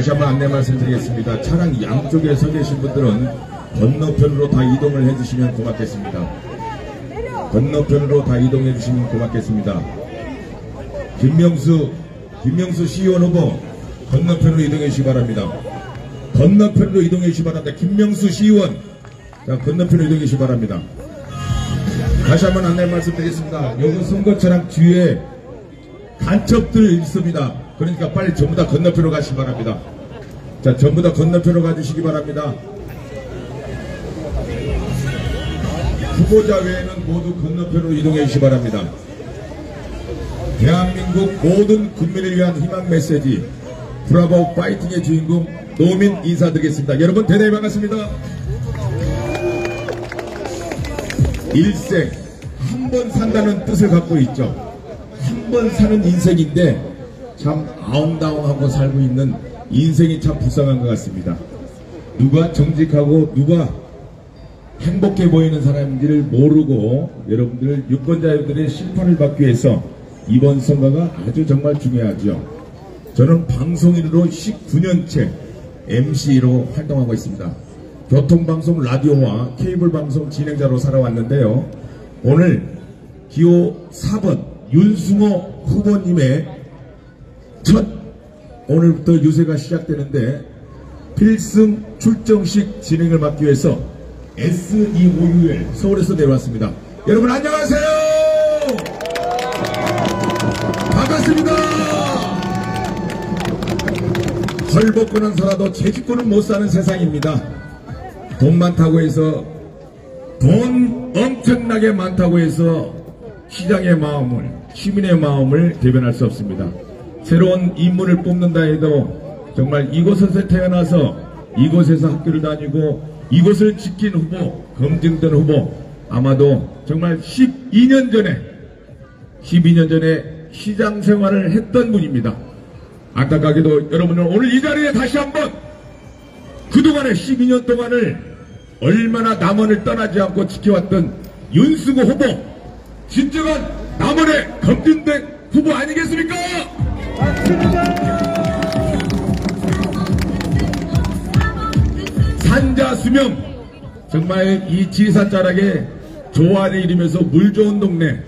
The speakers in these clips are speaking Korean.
다시 한번 안내 말씀드리겠습니다. 차량 양쪽에 서 계신 분들은 건너편으로 다 이동을 해주시면 고맙겠습니다. 건너편으로 다 이동해 주시면 고맙겠습니다. 김명수, 김명수 시의원 후보 건너편으로 이동해 주시기 바랍니다. 건너편으로 이동해 주시기 바랍니다. 김명수 시의원 자, 건너편으로 이동해 주시기 바랍니다. 다시 한번 안내 말씀드리겠습니다. 여기 선거 차량 뒤에 간첩들 있습니다. 그러니까 빨리 전부 다 건너편으로 가시기 바랍니다. 자, 전부 다 건너편으로 가주시기 바랍니다. 후보자 외에는 모두 건너편으로 이동해 주시기 바랍니다. 대한민국 모든 국민을 위한 희망 메시지 브라보 파이팅의 주인공 노민 인사드리겠습니다. 여러분 대단히 반갑습니다. 일생 한 번 산다는 뜻을 갖고 있죠. 한 번 사는 인생인데 참 아웅다웅하고 살고 있는 인생이 참 불쌍한 것 같습니다. 누가 정직하고 누가 행복해 보이는 사람인지를 모르고 여러분들 유권자들의 심판을 받기 위해서 이번 선거가 아주 정말 중요하죠. 저는 방송인으로 19년째 MC로 활동하고 있습니다. 교통방송 라디오와 케이블 방송 진행자로 살아왔는데요. 오늘 기호 4번 윤승호 후보님의 첫 오늘부터 유세가 시작되는데 필승 출정식 진행을 맡기 위해서 S2OUL 서울에서 내려왔습니다. 여러분 안녕하세요. 반갑습니다. 헐벗고는 살아도 재짓고는 못 사는 세상입니다. 돈 많다고 해서 돈 엄청나게 많다고 해서 시장의 마음을 시민의 마음을 대변할 수 없습니다. 새로운 인물을 뽑는다 해도 정말 이곳에서 태어나서 이곳에서 학교를 다니고 이곳을 지킨 후보, 검증된 후보 아마도 정말 12년 전에 12년 전에 시장 생활을 했던 분입니다. 안타깝게도 여러분은 오늘 이 자리에 다시 한번 그동안의 12년 동안을 얼마나 남원을 떠나지 않고 지켜왔던 윤승호 후보 진정한 남원의 검증된 후보 아니겠습니까? 산자 수명. 정말 이 지리산자락에 조화를 이루면서 물 좋은 동네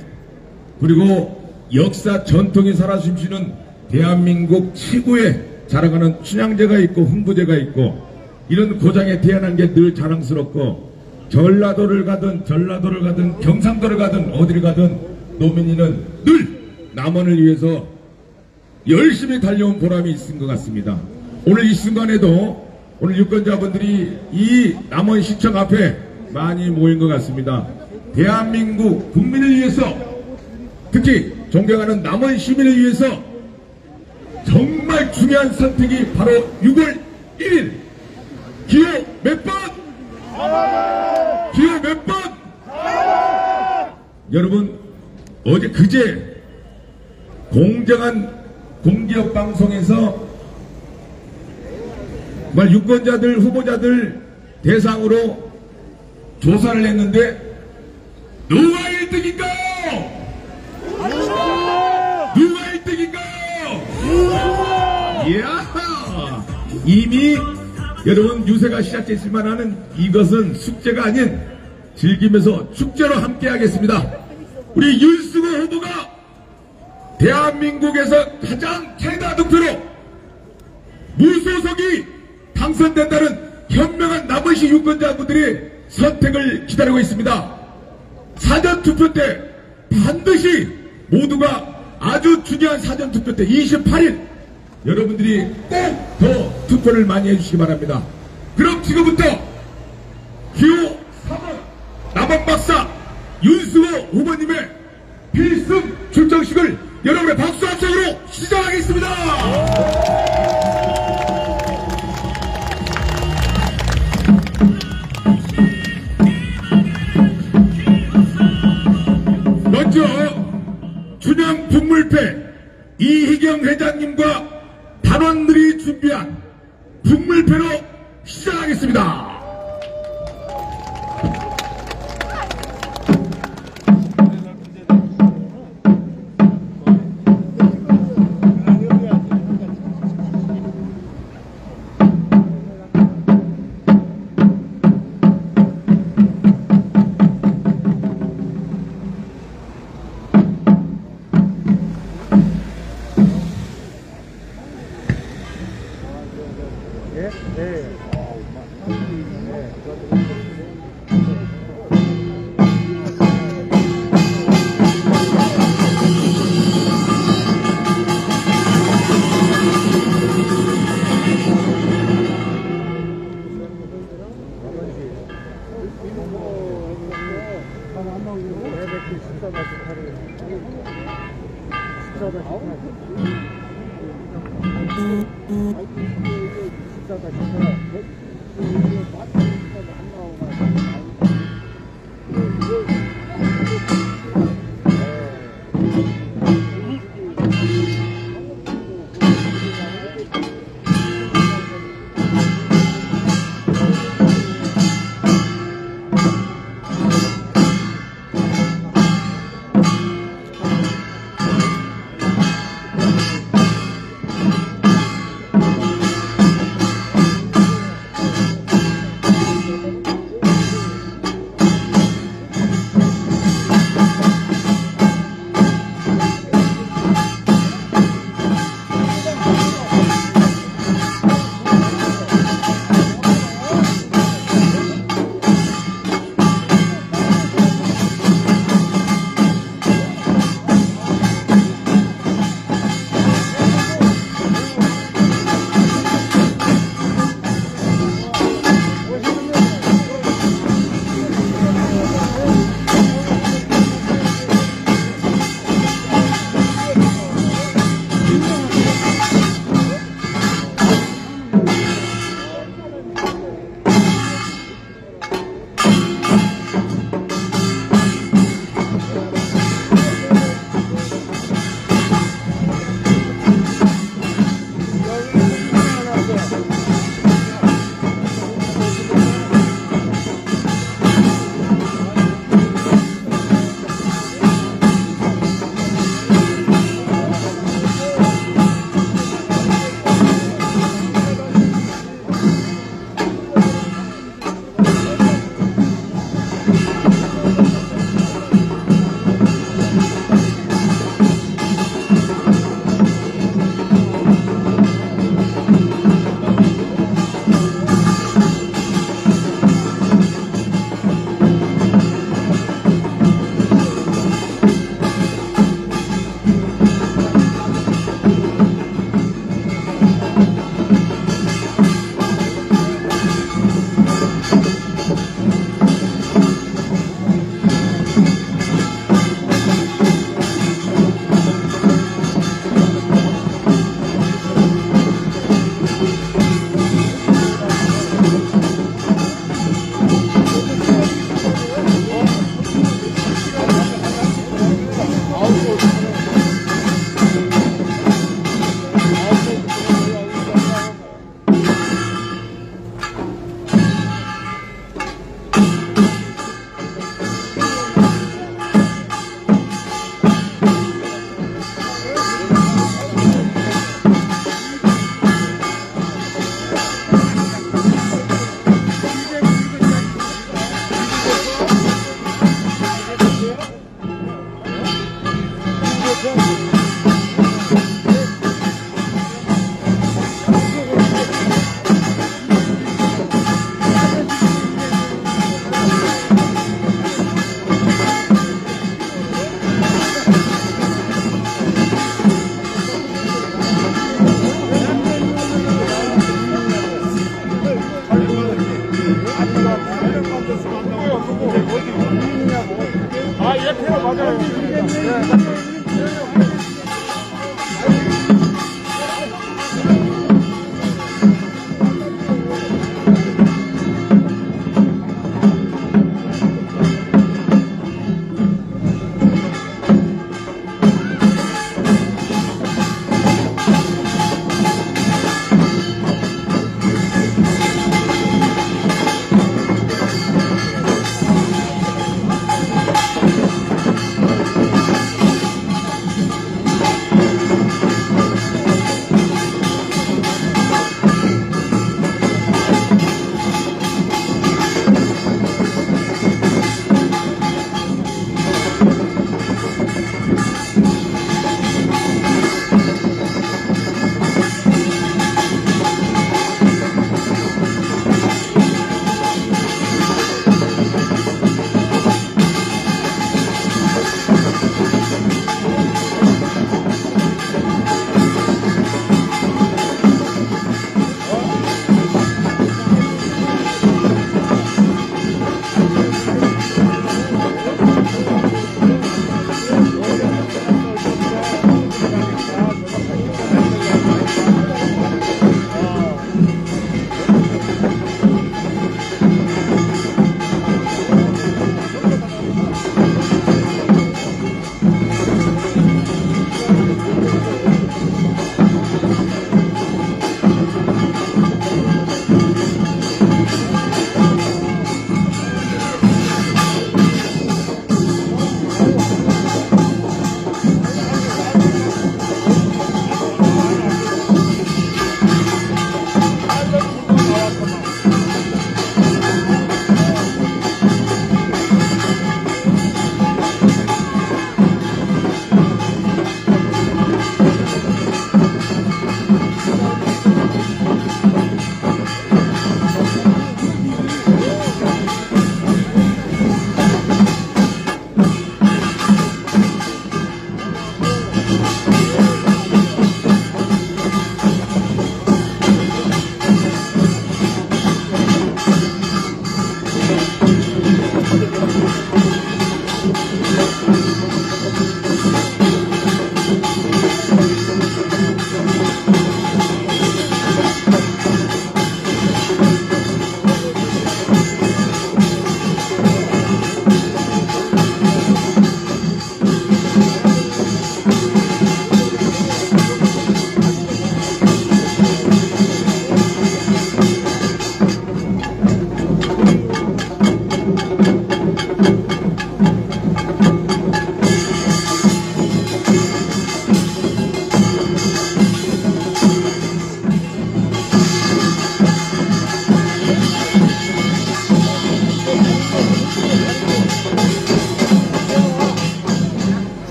그리고 역사 전통이 살아 숨쉬는 대한민국 최고의 자랑하는 춘향제가 있고 흥부제가 있고 이런 고장에 태어난 게 늘 자랑스럽고 전라도를 가든 전라도를 가든 경상도를 가든 어디를 가든 노민이는 늘 남원을 위해서 열심히 달려온 보람이 있은 것 같습니다. 오늘 이 순간에도 오늘 유권자분들이 이 남원 시청 앞에 많이 모인 것 같습니다. 대한민국 국민을 위해서 특히 존경하는 남원 시민을 위해서 정말 중요한 선택이 바로 6월 1일 기호 몇 번? 기호 몇 번? 여러분 어제 그제 공정한 공기업 방송에서 정말 유권자들 후보자들 대상으로 조사를 했는데 누가 1등인가요? 누가 1등인가요? 이야 이미 여러분 유세가 시작됐지만 하는 이것은 숙제가 아닌 즐기면서 축제로 함께 하겠습니다. 우리 윤승호 후보가 대한민국에서 가장 최다 득표로 무소속이 당선된다는 현명한 남원시 유권자분들의 선택을 기다리고 있습니다. 사전투표 때 반드시 모두가 아주 중요한 사전투표 때 28일 여러분들이 꼭 더 투표를 많이 해주시기 바랍니다. 그럼 지금부터 기호 3번 남원박사 윤승호 후보님의 필승 출정식을 여러분의 박수 함성으로 시작하겠습니다. 먼저 춘향 북물패 이희경 회장님과 단원들이 준비한 북물패로 시작하겠습니다.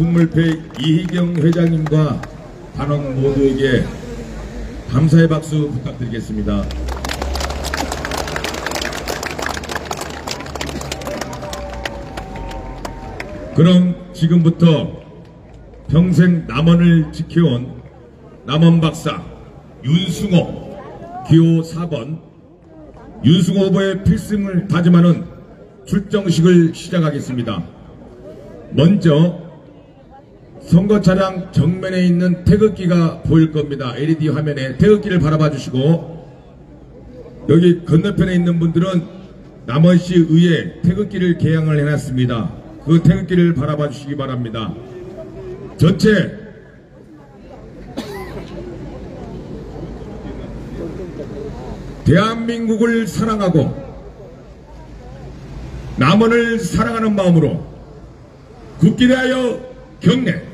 국물회 이희경 회장님과 단원 모두에게 감사의 박수 부탁드리겠습니다. 그럼 지금부터 평생 남원을 지켜온 남원 박사 윤승호 기호 4번 윤승호 후보의 필승을 다짐하는 출정식을 시작하겠습니다. 먼저 선거 차량 정면에 있는 태극기가 보일 겁니다. LED 화면에 태극기를 바라봐 주시고 여기 건너편에 있는 분들은 남원시 의회 태극기를 개양을 해놨습니다. 그 태극기를 바라봐 주시기 바랍니다. 전체 대한민국을 사랑하고 남원을 사랑하는 마음으로 굳게 대하여 경례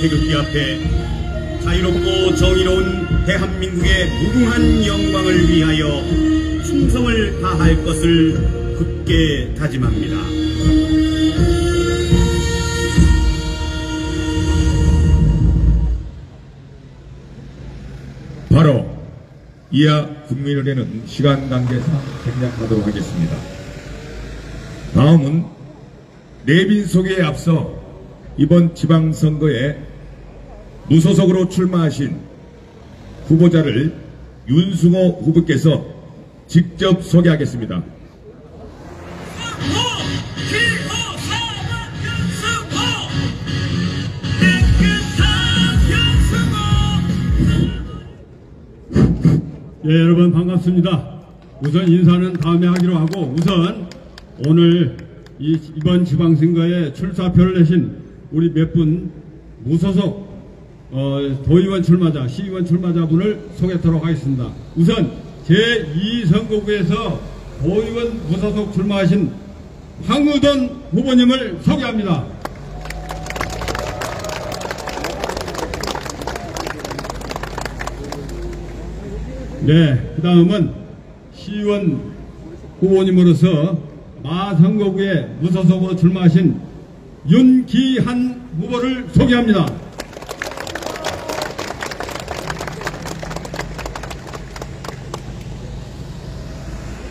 태극기 앞에 자유롭고 정의로운 대한민국의 무궁한 영광을 위하여 충성을 다할 것을 굳게 다짐합니다. 바로 이하 국민의례는 시간 관계상 생략하도록 하겠습니다. 다음은 내빈 소개에 앞서 이번 지방선거에 무소속으로 출마하신 후보자를 윤승호 후보께서 직접 소개하겠습니다. 예, 여러분 반갑습니다. 우선 인사는 다음에 하기로 하고 우선 오늘 이, 이번 지방선거에 출사표를 내신 우리 몇 분 무소속 어, 도의원 출마자, 시의원 출마자분을 소개하도록 하겠습니다. 우선 제2선거구에서 도의원 무소속 출마하신 황우돈 후보님을 소개합니다. 네, 그 다음은 시의원 후보님으로서 마선거구에 무소속으로 출마하신 윤기한 후보를 소개합니다.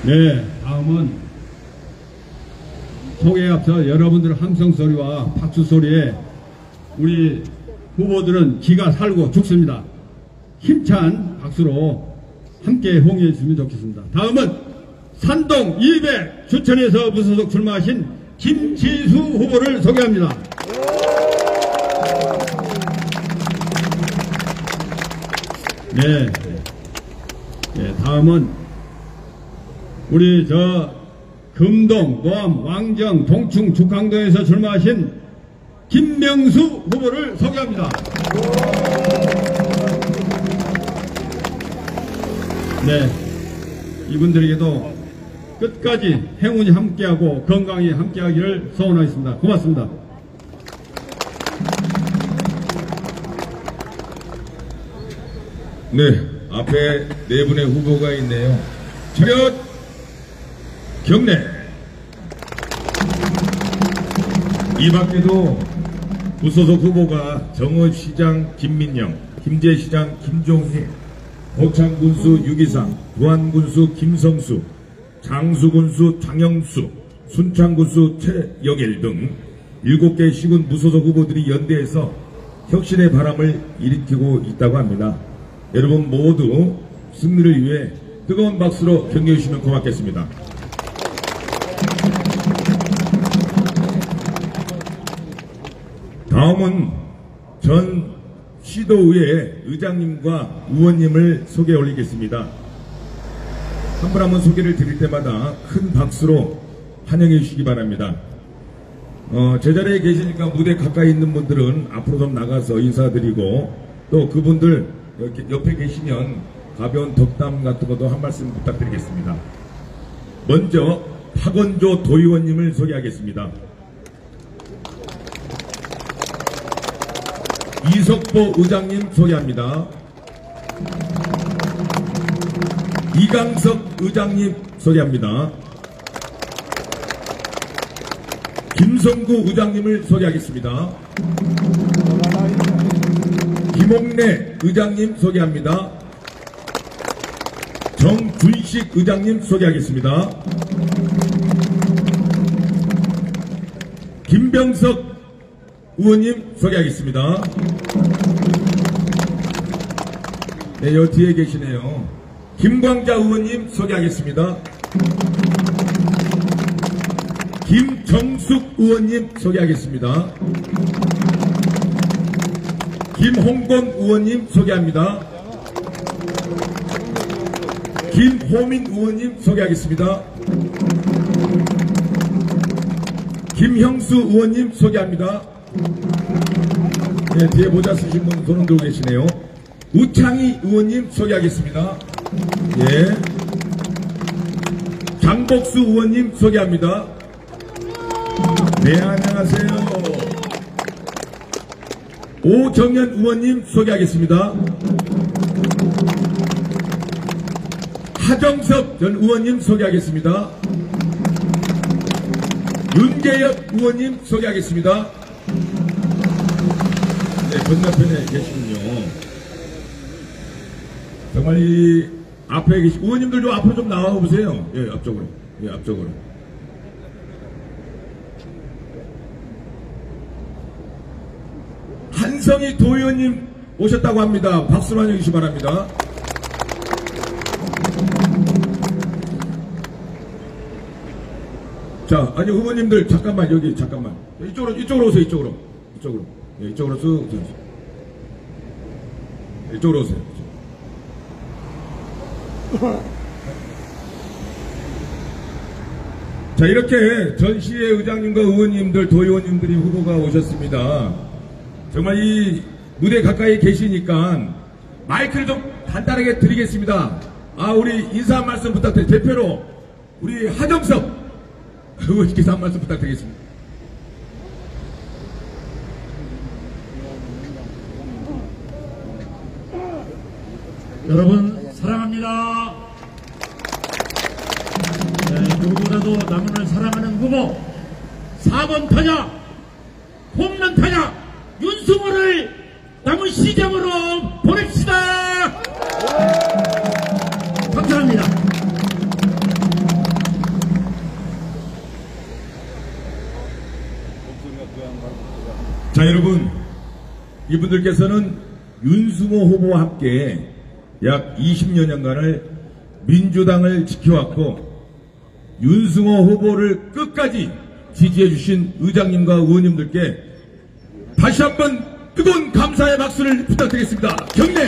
네, 다음은 소개에 앞서 여러분들의 함성 소리와 박수 소리에 우리 후보들은 기가 살고 죽습니다. 힘찬 박수로 함께 호응해 주시면 좋겠습니다. 다음은 산동 200 주천에서 무소속 출마하신 김지수 후보를 소개합니다. 네. 네, 다음은 우리 저 금동, 노암, 왕정, 동충, 죽강동에서 출마하신 김명수 후보를 소개합니다. 네. 이분들에게도 끝까지 행운이 함께하고 건강히 함께하기를 소원하겠습니다. 고맙습니다. 네, 앞에 네 분의 후보가 있네요. 차렷 경례. 이 밖에도 무소속 후보가 정원시장 김민영, 김제시장 김종희, 고창군수 유기상, 부안군수 김성수, 장수군수 장영수, 순창군수 최영일 등 7개 시군 무소속 후보들이 연대해서 혁신의 바람을 일으키고 있다고 합니다. 여러분 모두 승리를 위해 뜨거운 박수로 격려해 주시면 고맙겠습니다. 다음은 전 시도의회 의장님과 의원님을 소개 올리겠습니다. 한 분 한 분 소개를 드릴 때마다 큰 박수로 환영해 주시기 바랍니다. 어, 제자리에 계시니까 무대 가까이 있는 분들은 앞으로 좀 나가서 인사드리고 또 그분들 옆에 계시면 가벼운 덕담 같은 것도 한 말씀 부탁드리겠습니다. 먼저 박원조 도의원님을 소개하겠습니다. 이석보 의장님 소개합니다. 이강석 의장님 소개합니다. 김성구 의장님을 소개하겠습니다. 김옥래 의장님 소개합니다. 정준식 의장님 소개하겠습니다. 김병석 의원님 소개하겠습니다. 네, 여 뒤에 계시네요. 김광자 의원님 소개하겠습니다. 김정숙 의원님 소개하겠습니다. 김홍곤 의원님 소개합니다. 김호민 의원님 소개하겠습니다. 김형수 의원님 소개합니다. 네, 뒤에 모자 쓰신 분 손을 들고 계시네요. 우창희 의원님 소개하겠습니다. 예. 장복수 의원님 소개합니다. 네, 안녕하세요. 오정현 의원님 소개하겠습니다. 하정석 전 의원님 소개하겠습니다. 윤재엽 의원님 소개하겠습니다. 네, 건너편에 계시군요. 정말 이 앞에 계신 의원님들 좀 앞으로 좀 나와 보세요. 예, 앞쪽으로. 예, 앞쪽으로. 한성희 도의원님 오셨다고 합니다. 박수로 환영해 주시기 바랍니다. 자, 아니 후보님들 잠깐만 여기 잠깐만 이쪽으로 이쪽으로 오세요. 이쪽으로 이쪽으로 예, 이쪽으로 쭉 오세요. 이쪽으로 오세요. 자 이렇게 전시회 의장님과 의원님들 도의원님들이 후보가 오셨습니다. 정말 이 무대 가까이 계시니까 마이크를 좀 간단하게 드리겠습니다. 아 우리 인사 한 말씀 부탁드립니다. 대표로 우리 하정섭 의원님께서 한 말씀 부탁드리겠습니다. 여러분 사랑합니다. 네, 누구보다도 남원을 사랑하는 후보 4번 타자 홈런 타자 윤승호를 남원 시장으로 보냅시다. 감사합니다. 자 여러분 이분들께서는 윤승호 후보와 함께 약 20여년간을 민주당을 지켜왔고 윤승호 후보를 끝까지 지지해 주신 의장님과 의원님들께 다시 한번 뜨거운 감사의 박수를 부탁드리겠습니다. 경례!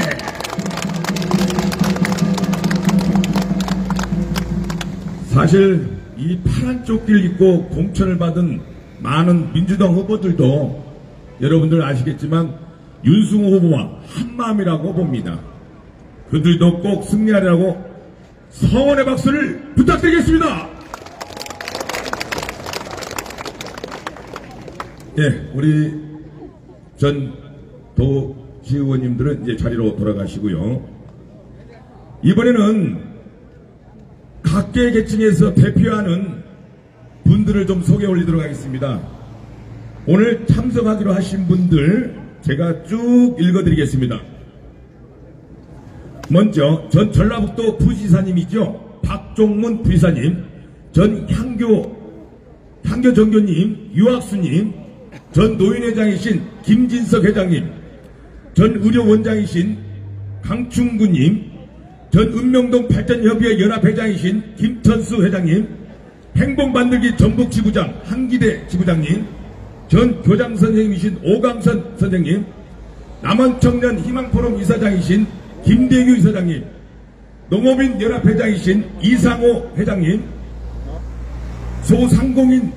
사실 이 파란 조끼를 입고 공천을 받은 많은 민주당 후보들도 여러분들 아시겠지만 윤승호 후보와 한마음이라고 봅니다. 그들도 꼭 승리하리라고 성원의 박수를 부탁드리겠습니다. 예, 우리 전 도시의원님들은 이제 자리로 돌아가시고요. 이번에는 각계 계층에서 대표하는 분들을 좀 소개 올리도록 하겠습니다. 오늘 참석하기로 하신 분들 제가 쭉 읽어드리겠습니다. 먼저 전 전라북도 부지사님이죠. 박종문 부지사님, 전 향교 향교 정교님, 유학수님, 전 노인회장이신 김진석 회장님, 전 의료원장이신 강충구님, 전 은명동 발전협의회 연합회장이신 김천수 회장님, 행복만들기 전북지구장 한기대 지구장님, 전 교장 선생님이신 오강선 선생님, 남원청년 희망포럼 이사장이신 김대규 이사장님, 농업인 연합회장이신 이상호 회장님, 소상공인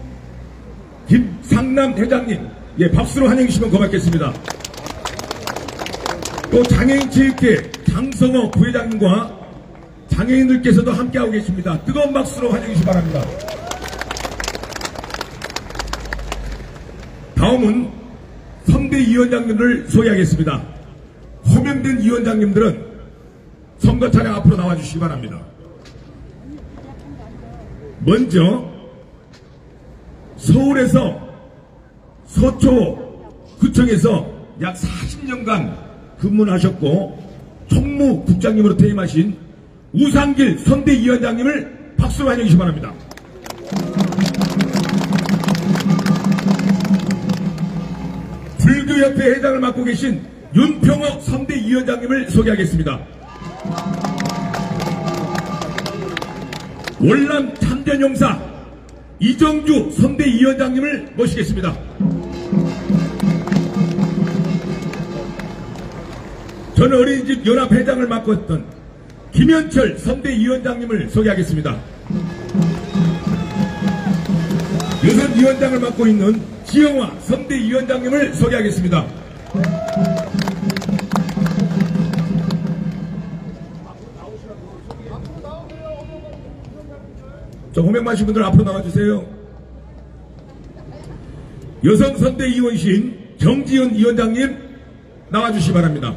김상남 회장님, 예, 박수로 환영해 주시면 고맙겠습니다. 또 장애인 체육회 장성호 부회장님과 장애인들께서도 함께하고 계십니다. 뜨거운 박수로 환영해 주시기 바랍니다. 다음은 선대 위원장님을 소개하겠습니다. 호명된 위원장님들은 선거 차량 앞으로 나와주시기 바랍니다. 먼저 서울에서 서초 구청에서 약 40년간 근무하셨고 총무 국장님으로 퇴임하신 우상길 선대위원장님을 박수로 환영해 주시기 바랍니다. 불교협회 회장을 맡고 계신 윤평호 선대위원장님을 소개하겠습니다. 월남 참전용사 이정주 선대위원장님을 모시겠습니다. 저는 어린이집 연합회장을 맡고 있던 김현철 선대위원장님을 소개하겠습니다. 여선 위원장을 맡고 있는 지영화 선대위원장님을 소개하겠습니다. 저 호명 마신 분들 앞으로 나와주세요. 여성 선대위원신 정지현 위원장님 나와주시기 바랍니다.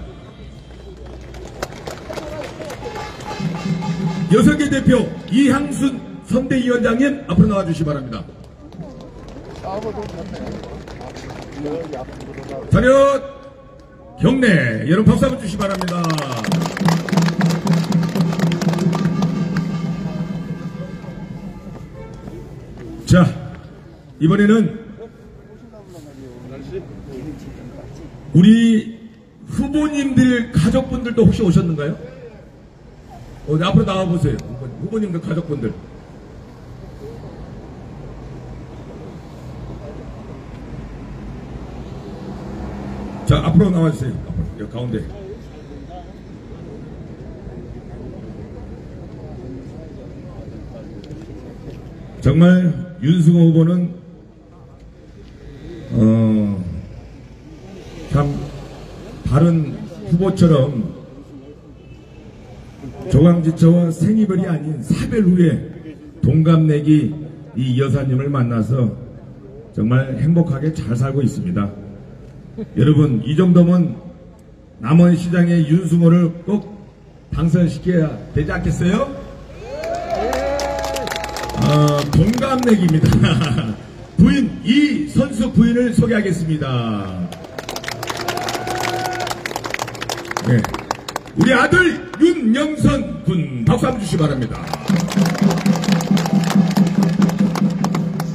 여성계 대표 이항순 선대위원장님 앞으로 나와주시기 바랍니다. 차렷 경례 여러분 박수 한번 주시기 바랍니다. 자, 이번에는 우리 후보님들 가족분들도 혹시 오셨는가요? 어, 네, 앞으로 나와보세요. 후보님들 가족분들. 자, 앞으로 나와주세요. 앞으로. 가운데. 정말 윤승호 후보는 어, 참 다른 후보처럼 조강지처와 생이별이 아닌 사별 후에 동갑내기 이 여사님을 만나서 정말 행복하게 잘 살고 있습니다. 여러분 이 정도면 남원시장의 윤승호를 꼭 당선시켜야 되지 않겠어요? 어, 동갑내기입니다. 부인 이 선수 부인을 소개하겠습니다. 네. 우리 아들 윤영선 군 박수 한번 주시기 바랍니다.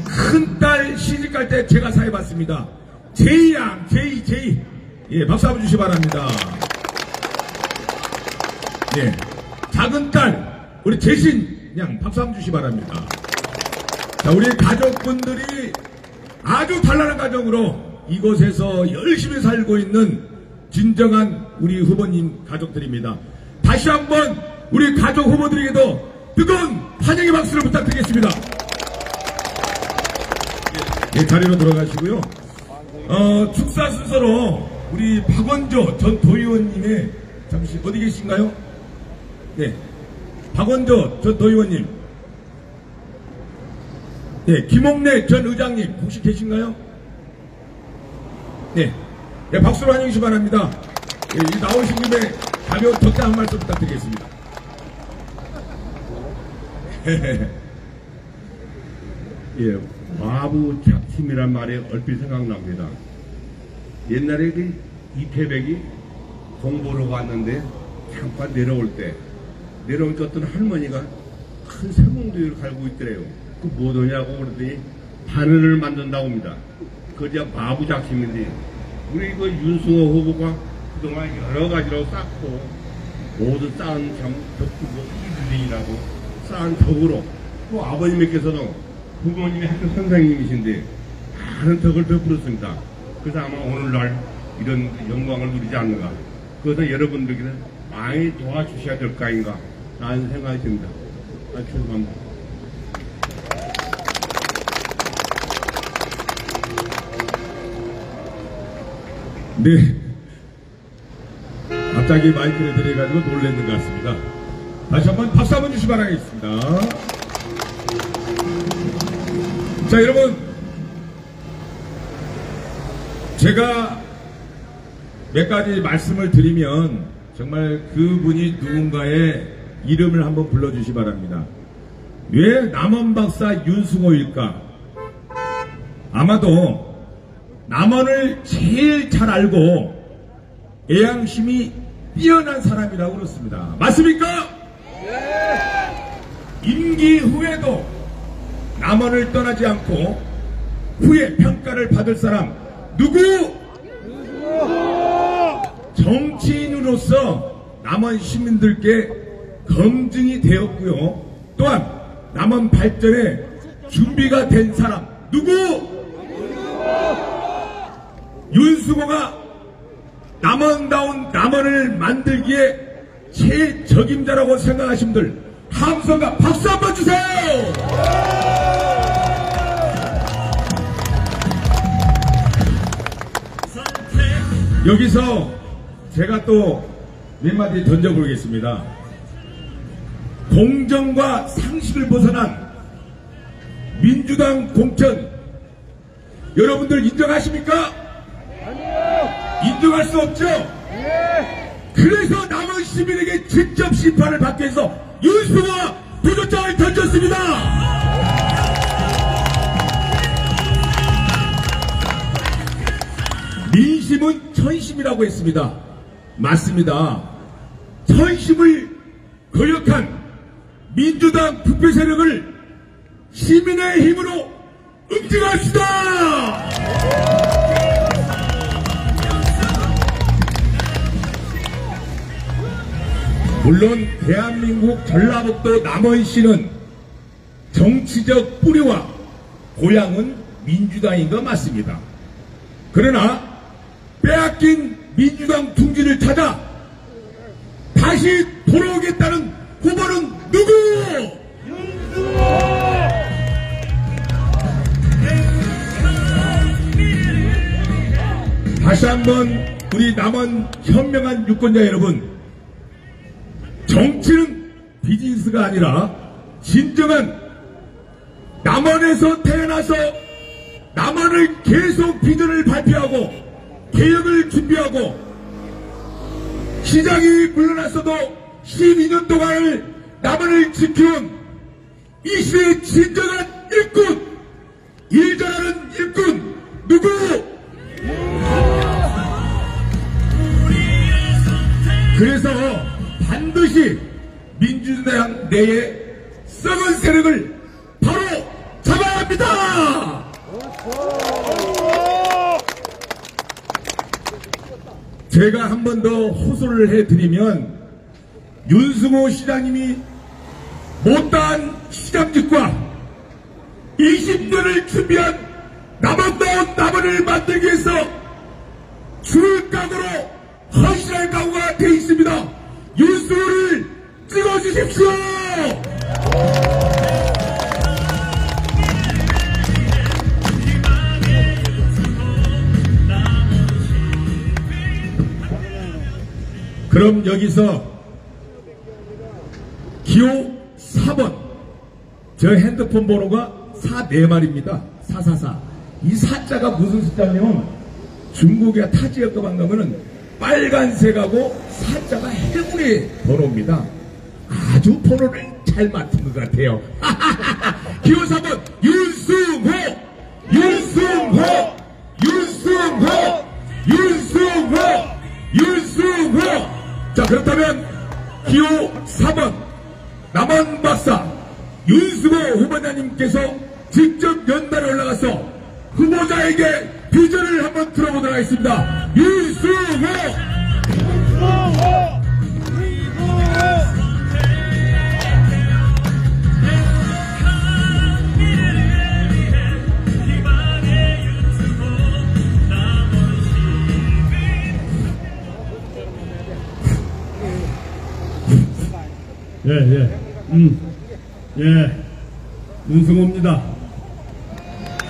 큰딸 시집 갈 때 제가 사해봤습니다. 제이양, 제이, 제이. 예, 박수 한번 주시기 바랍니다. 예. 작은 딸, 우리 재신 양 박수 한번 주시기 바랍니다. 자, 우리 가족분들이 아주 단란한 가정으로 이곳에서 열심히 살고 있는 진정한 우리 후보님 가족들입니다. 다시 한번 우리 가족 후보들에게도 뜨거운 환영의 박수를 부탁드리겠습니다. 예, 자리로 들어가시고요. 어, 축사 순서로 우리 박원조 전 도의원님의 잠시 어디 계신가요? 네. 박원조 전 도의원님. 네, 김홍래 전 의장님 혹시 계신가요? 네. 네, 박수로 환영해 주시기 바랍니다. 예, 이 나오신 김에 가벼운 덕담 한 말씀 부탁드리겠습니다. 예, 마부 작심이란 말이 얼핏 생각납니다. 옛날에 그 이태백이 공부로 갔는데 잠깐 내려올 때 내려오니까 어떤 할머니가 큰 세공두를 갈고 있더래요. 그 뭐더냐고 그러더니 바늘을 만든다고 합니다. 그저 마부 작심인데 우리 그 윤승호 후보가 그동안 여러 가지로 쌓고 모두 쌓은 참 덕후고 이들링이라고 쌓은 덕으로 또 아버님께서도 부모님이 학교 선생님이신데 많은 덕을 베풀었습니다. 그래서 아마 오늘날 이런 영광을 누리지 않는가. 그래서 여러분들께는 많이 도와주셔야 될거 아닌가 라는 생각이 듭니다. 아, 죄송합니다. 네. 갑자기 마이크를 들여가지고 놀랬는 것 같습니다. 다시 한번 박수 한번 주시기 바라겠습니다. 자, 여러분. 제가 몇 가지 말씀을 드리면 정말 그분이 누군가의 이름을 한번 불러주시 기 바랍니다. 왜 남원 박사 윤승호일까? 아마도 남원을 제일 잘 알고 애양심이 뛰어난 사람이라고 그렇습니다. 맞습니까? 임기 후에도 남원을 떠나지 않고 후에 평가를 받을 사람 누구? 정치인으로서 남원 시민들께 검증이 되었고요. 또한 남원 발전에 준비가 된 사람 누구? 윤수호가 남원다운 남원을 만들기에 최적임자라고 생각하신 분들 함성과 박수 한번 주세요. 여기서 제가 또 몇 마디 던져보겠습니다. 공정과 상식을 벗어난 민주당 공천 여러분들 인정하십니까? 인정할 수 없죠? 그래서 남은 시민에게 직접 심판을 받기 위해서 윤수와 도전장을 던졌습니다. 민심은 천심이라고 했습니다. 맞습니다. 천심을 거역한 민주당 부패 세력을 시민의 힘으로 응징합시다! 물론 대한민국 전라북도 남원시는 정치적 뿌리와 고향은 민주당인 건 맞습니다. 그러나 빼앗긴 민주당 둥지를 찾아 다시 돌아오겠다는 후보는 누구? 윤수호! 다시 한번 우리 남원 현명한 유권자 여러분 정치는 비즈니스가 아니라 진정한 남원에서 태어나서 남원을 계속 비전을 발표하고 개혁을 준비하고 시장이 물러났어도 12년 동안을 남원을 지켜온 이 시대의 진정한 일꾼 일 잘하는 일꾼 누구? 그래서 반드시 민주당 내에 썩은 세력을 바로 잡아야 합니다. 제가 한 번 더 호소를 해드리면 윤승호 시장님이 못다한 시장직과 20년을 준비한 남아다운 남원을 만들기 위해서 각오로 헌신할 각오가 돼 있습니다. 윤승호를 찍어주십시오. 그럼 여기서 기호 4번. 저 핸드폰 번호가 4네말입니다. 444 이 4자가 무슨 숫자냐면 중국의 타 지역만 가면은 빨간색하고 4자가 해군의 번호입니다. 아주 번호를 잘 맡은 것 같아요. 기호 4번 윤승호! 윤승호! 윤승호! 윤승호! 윤승호! 자 그렇다면 기호 4번 남한 박사 윤승호 후보자님께서 직접 연단에 올라가서 후보자에게 비전을 한번 들어보도록 하겠습니다 윤승호 예, 예. 음. 예. 문승호입니다.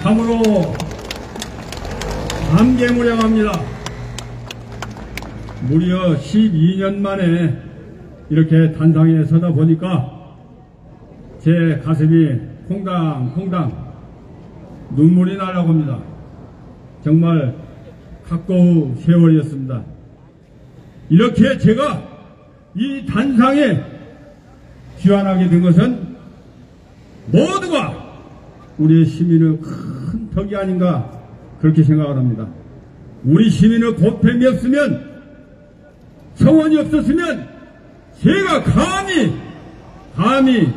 참으로 감개무량합니다. 무려 12년 만에 이렇게 단상에 서다 보니까 제 가슴이 콩당콩당 눈물이 나려고 합니다. 정말 가까운 세월이었습니다. 이렇게 제가 이 단상에 귀환하게 된 것은 모두가 우리 시민의 큰 덕이 아닌가 그렇게 생각을 합니다. 우리 시민의 보탬이 없으면 성원이 없었으면 제가 감히 감히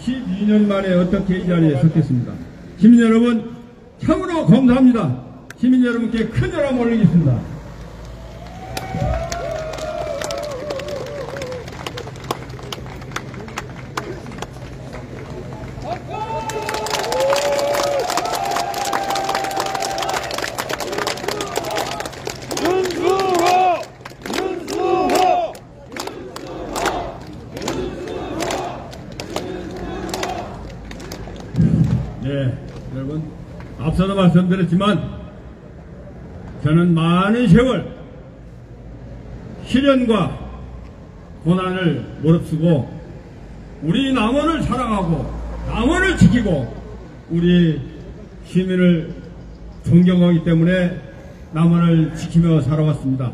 12년 만에 어떻게 이 자리에 섰겠습니다. 시민 여러분 참으로 감사합니다. 시민 여러분께 큰 여람 올리겠습니다. 윤수호! 윤수호! 네, 여러분 앞서도 말씀드렸지만 저는 많은 세월 시련과 고난을 무릅쓰고 우리 남원을 사랑하고 남원을 지키고 우리 시민을 존경하기 때문에 남원을 지키며 살아왔습니다.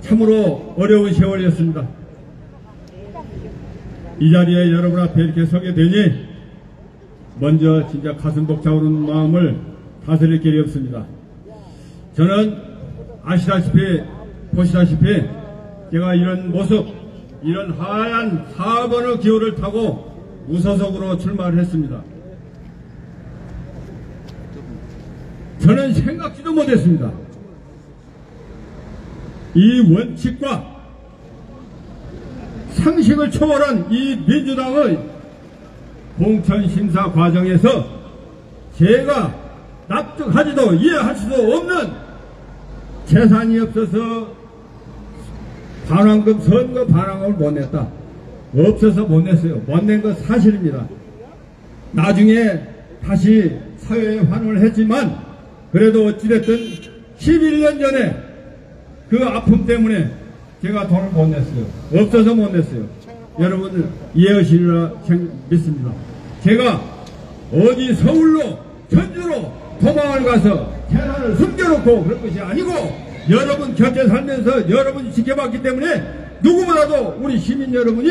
참으로 어려운 세월이었습니다. 이 자리에 여러분 앞에 이렇게 서게 되니 먼저 진짜 가슴 벅차오르는 마음을 다스릴 길이 없습니다. 저는 아시다시피 보시다시피 제가 이런 모습 이런 하얀 4번의 기호를 타고 무소속으로 출마를 했습니다. 저는 생각지도 못했습니다. 이 원칙과 상식을 초월한 이 민주당의 공천 심사 과정에서 제가 납득하지도 이해할 수도 없는 재산이 없어서 반환금 선거 반환금을 못 냈다. 없어서 못 냈어요. 못 낸 건 사실입니다. 나중에 다시 사회에 환원을 했지만 그래도 어찌됐든 11년 전에 그 아픔 때문에 제가 돈을 못 냈어요. 없어서 못 냈어요. 여러분 이해하시리라 생- 믿습니다. 제가 어디 서울로 전주로 도망을 가서 재산을 숨겨놓고 그런 것이 아니고 여러분 곁에 살면서 여러분이 지켜봤기 때문에 누구보다도 우리 시민 여러분이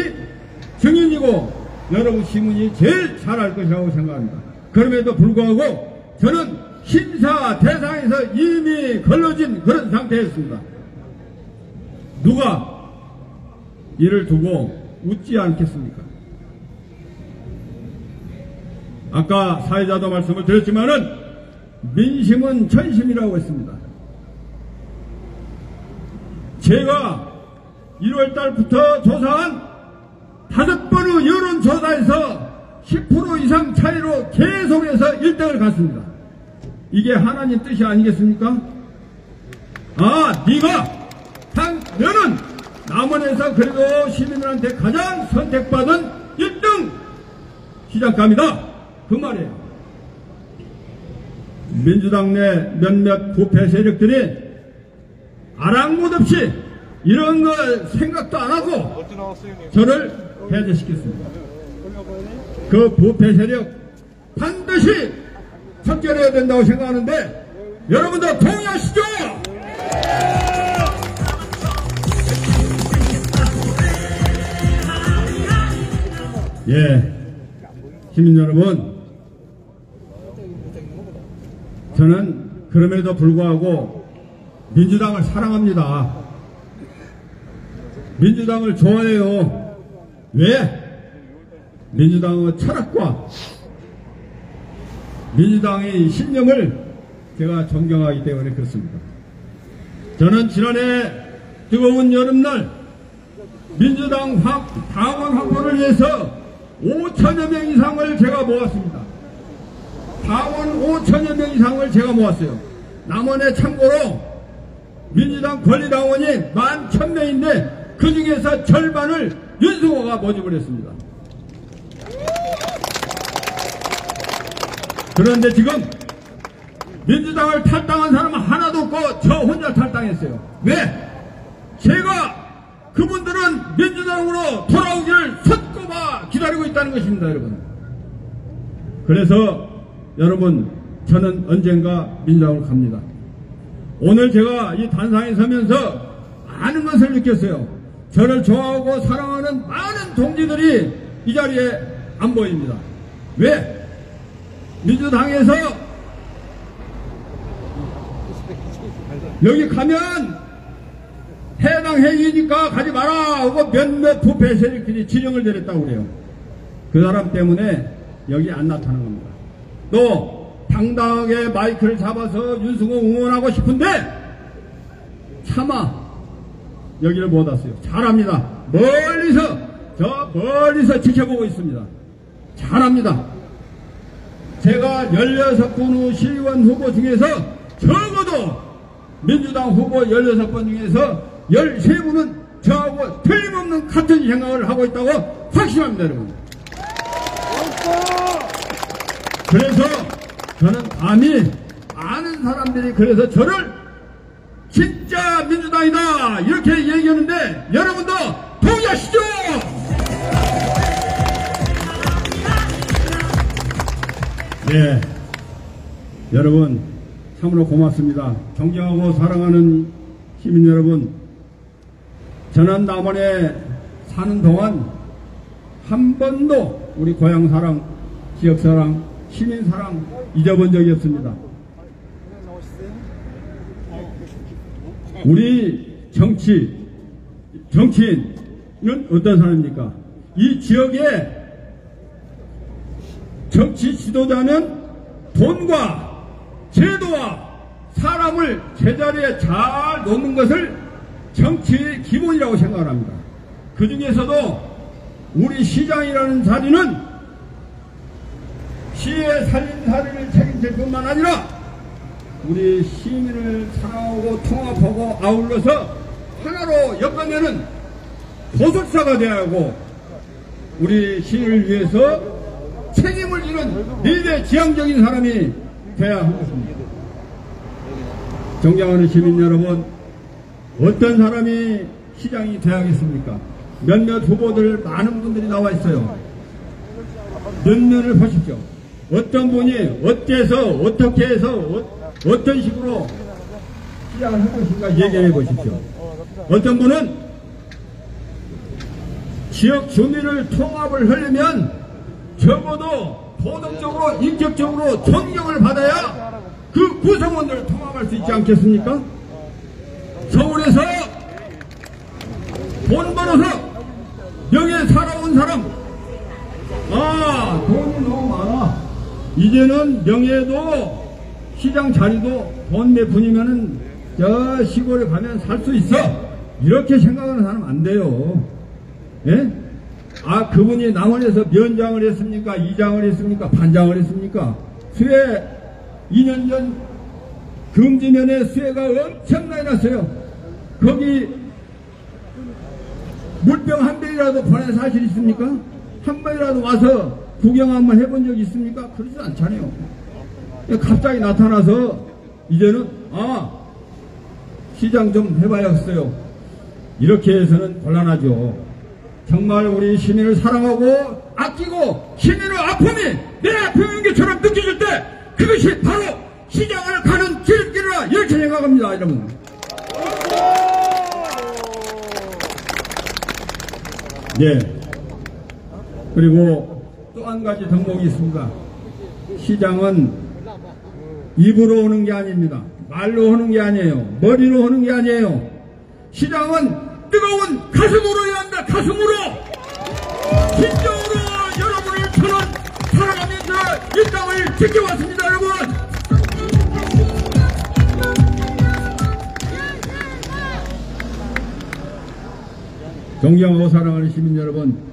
증인이고 여러분 시민이 제일 잘할 것이라고 생각합니다. 그럼에도 불구하고 저는 심사 대상에서 이미 걸러진 그런 상태였습니다. 누가 이를 두고 웃지 않겠습니까? 아까 사회자도 말씀을 드렸지만은 민심은 전심이라고 했습니다. 제가 1월 달부터 조사한 다섯 번의 여론조사에서 10% 이상 차이로 계속해서 1등을 갔습니다. 이게 하나님 뜻이 아니겠습니까? 아, 네가 당면은 남원에서 그래도 시민들한테 가장 선택받은 1등 시작감이다. 그 말이에요. 민주당 내 몇몇 부패 세력들이 아랑곳 없이 이런 거 생각도 안 하고 저를 해제시켰습니다. 그 부패 세력 반드시 척결해야 된다고 생각하는데 여러분들 동의하시죠? 예, 시민 여러분, 저는 그럼에도 불구하고 민주당을 사랑합니다. 민주당을 좋아해요. 왜? 민주당의 철학과 민주당의 신념을 제가 존경하기 때문에 그렇습니다. 저는 지난해 뜨거운 여름날 민주당 확, 당원 확보를 위해서 5천여 명 이상을 제가 모았습니다. 당원 5천여 명 이상을 제가 모았어요. 남원에 참고로 민주당 권리당원이 11,000명인데 그 중에서 절반을 윤승호가 모집을 했습니다. 그런데 지금 민주당을 탈당한 사람은 하나도 없고 저 혼자 탈당했어요. 왜? 제가 그분들은 민주당으로 돌아오기를 손꼽아 기다리고 있다는 것입니다, 여러분. 그래서 여러분, 저는 언젠가 민주당으로 갑니다. 오늘 제가 이 단상에 서면서 많은 것을 느꼈어요. 저를 좋아하고 사랑하는 많은 동지들이 이 자리에 안 보입니다. 왜? 민주당에서 여기 가면 해당 행위니까 가지 마라 하고 몇몇 부패 세력들이 진영을 내렸다고 그래요. 그 사람 때문에 여기 안 나타나는 겁니다. 또 당당하게 마이크를 잡아서 윤승호 응원하고 싶은데 차마 여기를 못 왔어요. 잘합니다. 멀리서 저 멀리서 지켜보고 있습니다. 잘합니다. 제가 16분 시의원 후보 중에서 적어도 민주당 후보 16번 중에서 13분은 저하고 틀림없는 같은 생각을 하고 있다고 확신합니다, 여러분. 그래서 저는 감히 아는 사람들이 그래서 저를 진짜 민주당이다 이렇게 얘기하는데 여러분도 동의하시죠? 네, 여러분 참으로 고맙습니다. 존경하고 사랑하는 시민 여러분, 저는 남원에 사는 동안 한 번도 우리 고향 사랑, 지역 사랑, 시민 사랑 잊어본 적이 없습니다. 우리 정치, 정치인은 어떤 사람입니까? 이 지역에 정치 지도자는 돈과 제도와 사람을 제자리에 잘 놓는 것을 정치의 기본이라고 생각을 합니다. 그 중에서도 우리 시장이라는 자리는 시의 살림살이를 책임질 뿐만 아니라 우리 시민을 사랑하고 통합하고 아울러서 하나로 엮어내는 보석사가 되어야 하고 우리 시를 위해서 책임을 지는 미래 지향적인 사람이 하는 것입니다. 존경하는 시민 여러분, 어떤 사람이 시장이 돼야겠습니까? 몇몇 후보들 많은 분들이 나와 있어요. 면면을 보십시오. 어떤 분이 어때서 어떻게 해서 어, 어떤 식으로 시장을 할 것인가 얘기해 보십시오. 어떤 분은 지역 주민을 통합을 하려면 적어도 도덕적으로 인격적으로 존경을 받아야 그 구성원들을 통합할 수 있지 않겠습니까? 서울에서 돈 벌어서 여기에 살아온 사람 아 돈이 너무 많아 이제는 명예도 시장 자리도 돈 몇 푼이면은 저 시골에 가면 살 수 있어. 이렇게 생각하는 사람 안 돼요. 예? 아 그분이 남원에서 면장을 했습니까? 이장을 했습니까? 반장을 했습니까? 수해 2년 전 금지면에 수해가 엄청나게 났어요. 거기 물병 한 병이라도 보낸 사실 있습니까? 한 번이라도 와서 구경 한번 해본 적 있습니까? 그러지 않잖아요. 갑자기 나타나서 이제는 아 시장 좀 해봐야겠어요. 이렇게 해서는 곤란하죠. 정말 우리 시민을 사랑하고 아끼고 시민의 아픔이 내 아픔인 것처럼 느껴질 때 그것이 바로 시장을 가는 길길이라 이렇게 생각합니다, 여러분. 네. 그리고 또 한 가지 덕목이 있습니다. 시장은 입으로 오는 게 아닙니다. 말로 하는 게 아니에요. 머리로 하는 게 아니에요. 시장은 뜨거운 가슴으로 해야 한다. 가슴으로! 진정으로 여러분을 저는 사랑하면서 이 땅을 지켜왔습니다, 여러분! 존경하고 사랑하는 시민 여러분,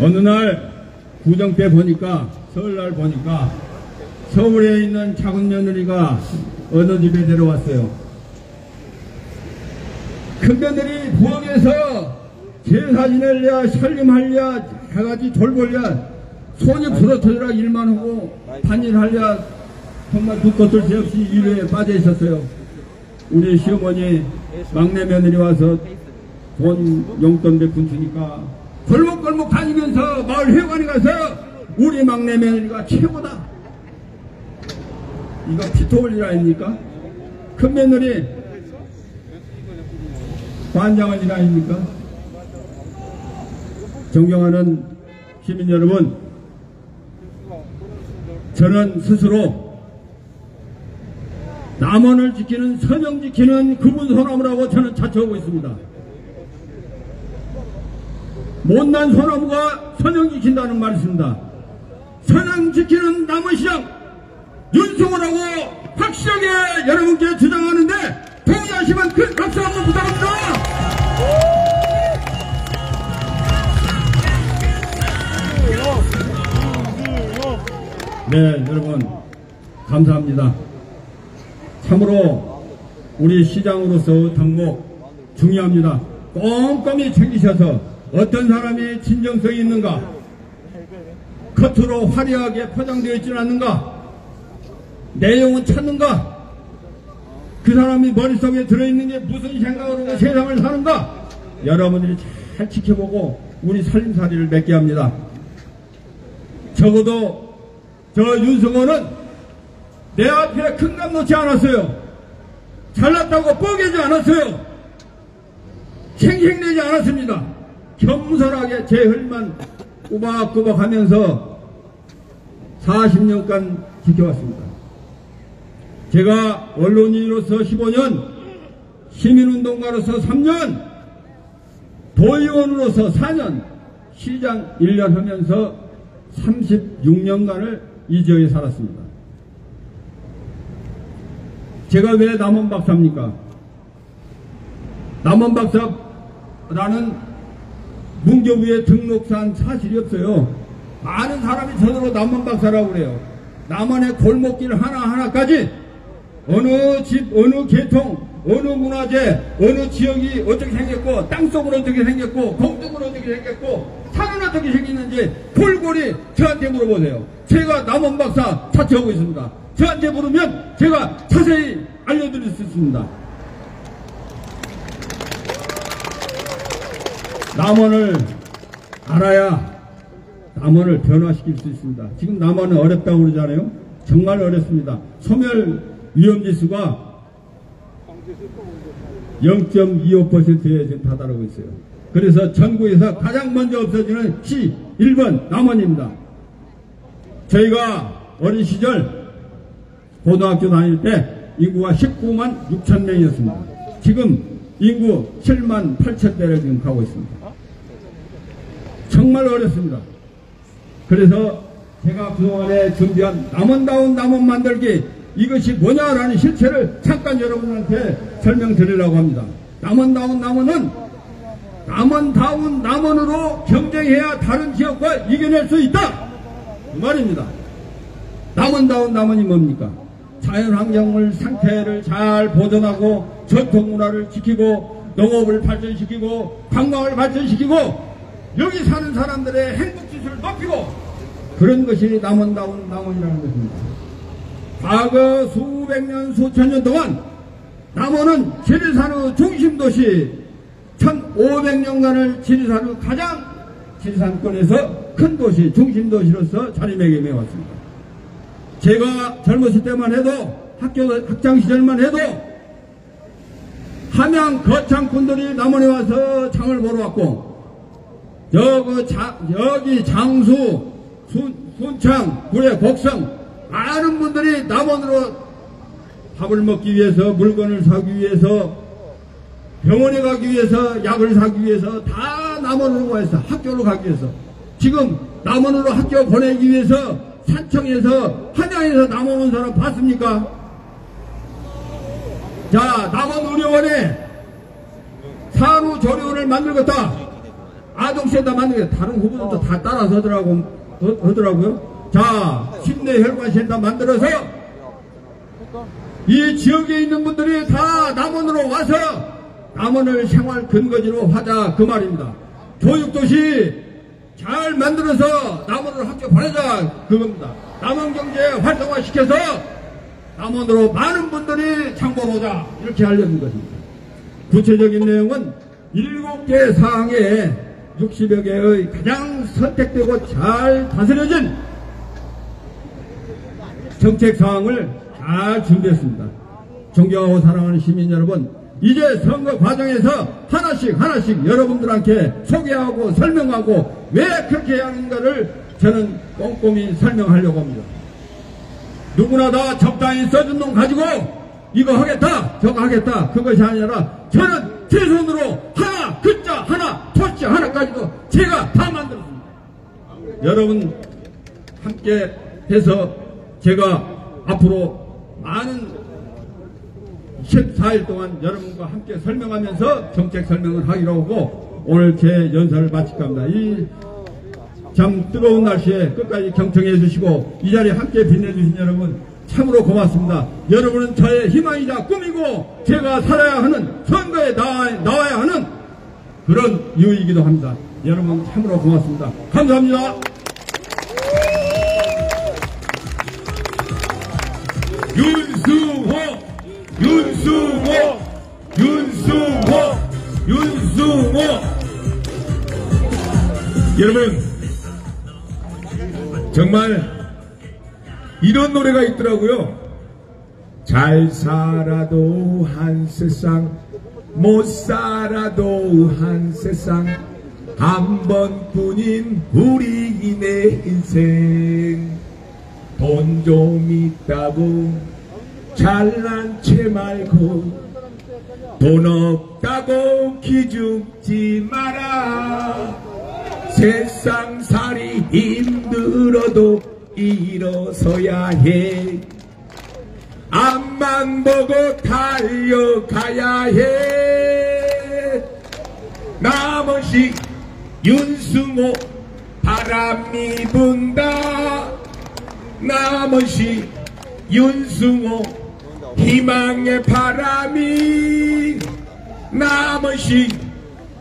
어느 날 구정 때 보니까 설날 보니까 서울에 있는 작은 며느리가 어느 집에 데려왔어요. 큰 며느리 부엌에서 제사 지낼랴 살림할랴 해가지 돌볼랴 손이 부러뜨리라 일만 하고 반일할랴 정말 두 것들 새 없이 일에 빠져 있었어요. 우리 시어머니 막내 며느리 와서 돈 용돈 몇푼 주니까 골목골목 다니면서 마을 회관에 가서 우리 막내 며느리가 최고다. 이거 피토올 일 아닙니까? 큰 며느리 일 아닙니까? 존경하는 시민 여러분, 저는 스스로 남원을 지키는 선영 지키는 그분 소나무라고 저는 자처하고 있습니다. 못난 소나무가 선영 지킨다는 말이 있습니다. 선영 지키는 남원시장 윤승호라고 확실하게 여러분께 주장하는데 동의하시면 큰 박수 한번 부탁합니다. 네, 여러분 감사합니다. 참으로 우리 시장으로서 덕목 중요합니다. 꼼꼼히 챙기셔서 어떤 사람이 진정성이 있는가? 겉으로 화려하게 포장되어 있지는 않는가? 내용은 찾는가? 그 사람이 머릿속에 들어있는 게 무슨 생각으로 세상을 사는가? 여러분들이 잘 지켜보고 우리 살림살이를 맺게 합니다. 적어도 저 윤승호는 내 앞에 큰 감 놓지 않았어요. 잘났다고 뻐개지 않았어요. 생생내지 않았습니다 겸손하게 제 혈만 꾸박꾸박 하면서 40년간 지켜왔습니다. 제가 언론인으로서 15년, 시민운동가로서 3년, 도의원으로서 4년, 시장 1년 하면서 36년간을 이 지역에 살았습니다. 제가 왜 남원 박사입니까? 남원 박사라는 문교부에 등록한 사실이 없어요. 많은 사람이 저더러 남원 박사라고 그래요. 남원의 골목길 하나하나까지 어느 집, 어느 계통, 어느 문화재, 어느 지역이 어떻게 생겼고, 땅속은 어떻게 생겼고, 공동은 어떻게 생겼고, 산은 어떻게 생겼는지 골골이 저한테 물어보세요. 제가 남원 박사 자처하고 있습니다. 저한테 물으면 제가 자세히 알려드릴 수 있습니다. 남원을 알아야 남원을 변화시킬 수 있습니다. 지금 남원은 어렵다고 그러잖아요. 정말 어렵습니다. 소멸 위험지수가 0.25%에 지금 다다르고 있어요. 그래서 전국에서 가장 먼저 없어지는 시 1번 남원입니다. 저희가 어린 시절 고등학교 다닐 때 인구가 19만 6천 명이었습니다. 지금 인구 7만 8천 대를 지금 가고 있습니다. 정말 어렵습니다. 그래서 제가 그동안에 준비한 남원다운 남원 만들기 이것이 뭐냐라는 실체를 잠깐 여러분한테 설명드리려고 합니다. 남원다운 남원은 남원다운 남원으로 경쟁해야 다른 지역과 이겨낼 수 있다. 그 말입니다. 남원다운 남원이 뭡니까? 자연환경을 상태를 잘 보존하고 전통문화를 지키고 농업을 발전시키고 관광을 발전시키고 여기 사는 사람들의 행복 지수를 높이고 그런 것이 남원다운 남원이라는 것입니다. 과거 수백 년 수천 년 동안 남원은 지리산의 중심 도시 1500년간을 지리산의 가장 지리산권에서 큰 도시 중심 도시로서 자리매김해 왔습니다. 제가 젊었을 때만 해도 학교 학창 시절만 해도 함양 거창꾼들이 남원에 와서 장을 보러 왔고 여기, 자, 여기 장수 순, 순창 구례 곡성 많은 분들이 남원으로 밥을 먹기 위해서 물건을 사기 위해서 병원에 가기 위해서 약을 사기 위해서 다 남원으로 와서 학교로 가기 위해서 지금 남원으로 학교 보내기 위해서 산청에서 한양에서 남원 온 사람 봤습니까? 자 남원 의료원에 산후조리원을 만들겠다 아동센터 만들겠다 다른 후보들도 다 따라서 하더라고, 하- 하더라고요 자 심내혈관센터 만들어서 이 지역에 있는 분들이 다 남원으로 와서 남원을 생활 근거지로 하자 그 말입니다. 교육도시 잘 만들어서 학교 보내자 그겁니다. 남원 경제 활성화 시켜서 남원으로 많은 분들이 오자 이렇게 하려는 것입니다. 구체적인 내용은 7개 사항에 60여 개의 가장 선택되고 잘 다스려진 정책 사항을 잘 준비했습니다. 존경하고 사랑하는 시민 여러분, 이제 선거 과정에서 하나씩 하나씩 여러분들한테 소개하고 설명하고 왜 그렇게 해야 하는가를 저는 꼼꼼히 설명하려고 합니다. 누구나 다 적당히 써준 돈 가지고 이거 하겠다 저거 하겠다 그것이 아니라 저는 제 손으로 하나 글자 하나 토치 하나까지도 제가 다 만들었습니다. 여러분 함께 해서 제가 앞으로 많은 14일 동안 여러분과 함께 설명하면서 정책 설명을 하기로 하고 오늘 제 연설을 마칠까 합니다. 이 참 뜨거운 날씨에 끝까지 경청해 주시고 이 자리에 함께 빛내주신 여러분 참으로 고맙습니다. 여러분은 저의 희망이자 꿈이고 제가 살아야 하는 선거에 나와, 나와야 하는 그런 이유이기도 합니다. 여러분 참으로 고맙습니다. 감사합니다. 윤수호 윤수호 윤수호 윤수호 여러분 정말 이런 노래가 있더라고요. 잘 살아도 한 세상 못 살아도 한 세상 한 번뿐인 우리네 인생. 돈 좀 있다고 잘난 채 말고 돈 없다고 기죽지 마라. 세상살이 힘들어도 일어서야 해. 앞만 보고 달려가야 해. 남원시 윤승호 바람이 분다. 남원시 윤승호 희망의 바람이. 남원시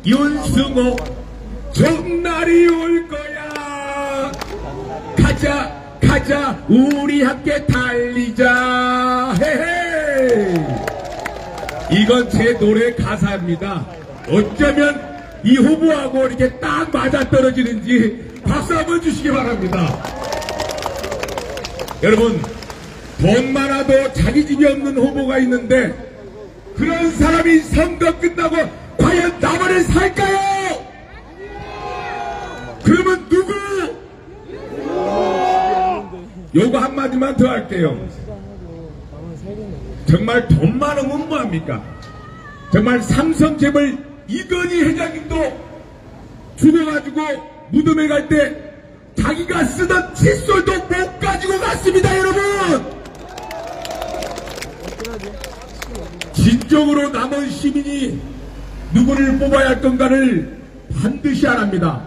윤승호 좋은 날이 올 거야. 가자 가자 우리 함께 달리자 헤헤 이건 제 노래 가사입니다 어쩌면 이 후보하고 이렇게 딱 맞아 떨어지는지 박수 한번 주시기 바랍니다 여러분 돈 많아도 자기 집이 없는 후보가 있는데 그런 사람이 선거 끝나고 과연 나만을 살까요? 그러면 누구? 요거 한마디만 더 할게요. 정말 돈 많으면 뭐합니까? 정말 삼성재벌 이건희 회장님도 죽어가지고 무덤에 갈 때 자기가 쓰던 칫솔도 못 가지고 갔습니다, 여러분! 진정으로 남은 시민이 누구를 뽑아야 할 건가를 반드시 알합니다.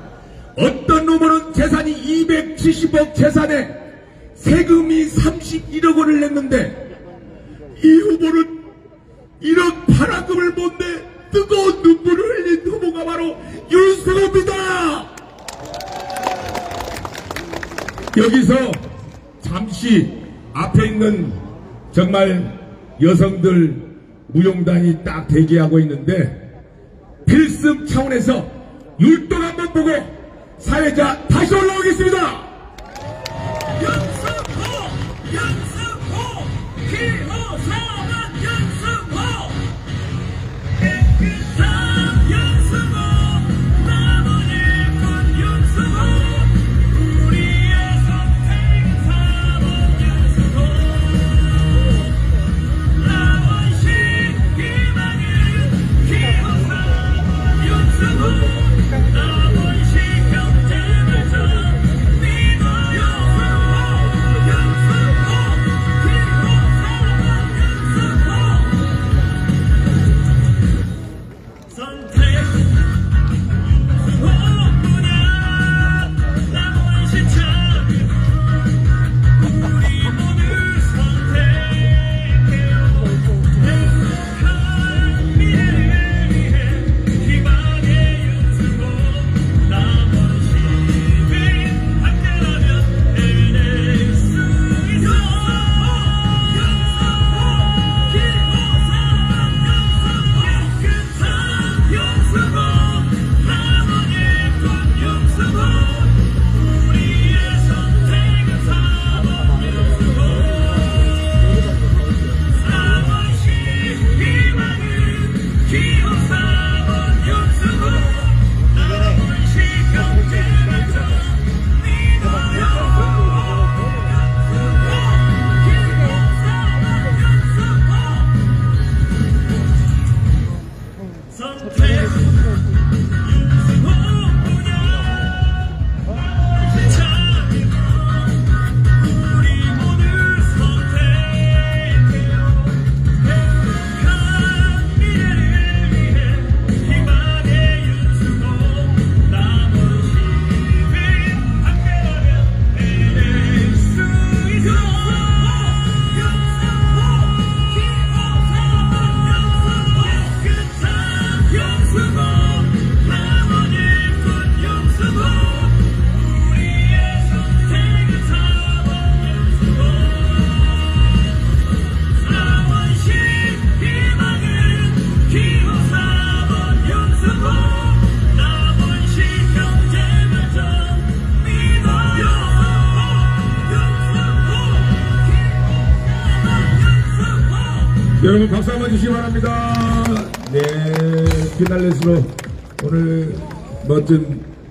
어떤 후보는 재산이 270억 재산에 세금이 31억 원을 냈는데 이 후보는 이런 파라금을 못 내 뜨거운 눈물을 흘린 후보가 바로 윤석호입니다. 여기서 잠시 앞에 있는 정말 여성들 무용단이 딱 대기하고 있는데 필승 차원에서 율동 한번 보고 사회자 다시 올라오겠습니다. 윤승호